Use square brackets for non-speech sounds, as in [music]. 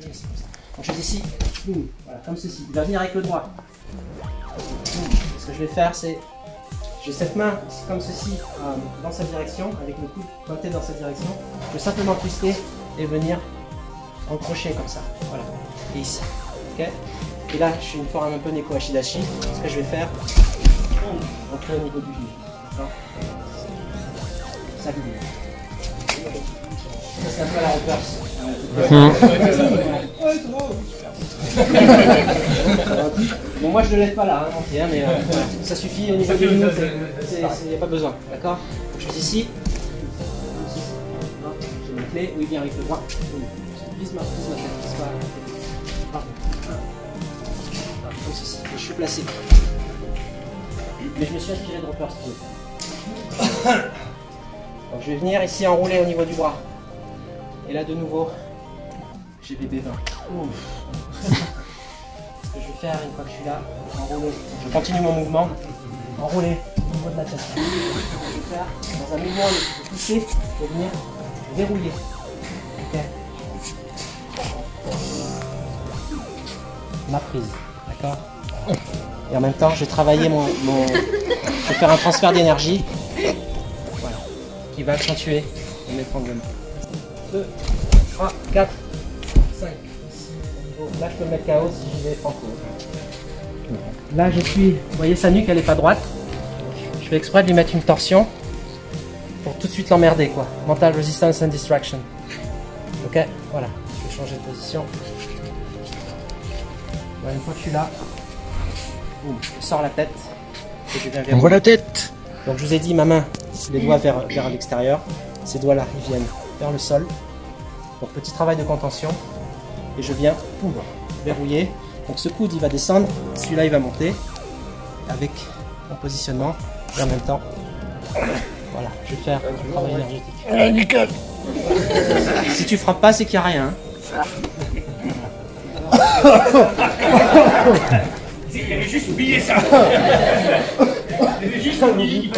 Donc je ici, boum, voilà, comme ceci. Il va venir avec le doigt. Ce que je vais faire, c'est j'ai cette main comme ceci euh, dans sa direction, avec le coude pointé dans sa direction. Je peux simplement twister et venir en crochet comme ça. Voilà. Et ici. Ok? Et là, je suis une forme un peu Neko Ashidashi. Ce que je vais faire, entrer au niveau du genou. D'accord? Ça Ça, c'est un peu la [laughs] [laughs] bon, moi je ne l'aide pas là, hein, entier, hein, mais euh, ça suffit au niveau du genou, il n'y a pas besoin, d'accord? Je suis ici. J'ai ma clé, oui, bien avec le droit. Vise ma, vise ma tête, vise pas. Comme ceci, je suis placé. Mais je me suis inspiré de Roper [coughs] Donc je vais venir ici enrouler au niveau du bras. Et là de nouveau, j'ai BB20. [laughs] Ce que je vais faire une fois que je suis là, enrouler. Je continue mon mouvement, enrouler au niveau de la tête. Je vais faire dans un mouvement de pousser et venir verrouiller. Ma prise, d'accord? Et en même temps, je vais travailler mon, Je vais faire un transfert d'énergie. Voilà. Qui va accentuer mon étranglement. 2, 3, 4, 5. Là, je peux me mettre KO si j'y vais franco. Là, je suis. Vous voyez, sa nuque, elle est pas droite. Je fais exprès de lui mettre une torsion pour tout de suite l'emmerder, quoi. Mental resistance and distraction. Ok Voilà. Je vais changer de position. une fois que je suis là, je sors la tête. Et je viens vers On voit la tête Donc, je vous ai dit, ma main, les doigts vers, vers l'extérieur. Ces doigts-là, ils viennent vers le sol. Donc, petit travail de contention et je viens poum, verrouiller. Donc ce coude il va descendre, celui-là il va monter avec mon positionnement et en même temps, voilà, je vais faire un travail énergétique. Si tu frappes pas, c'est qu'il n'y a rien. Il avait juste oublié ça. Il avait juste oublié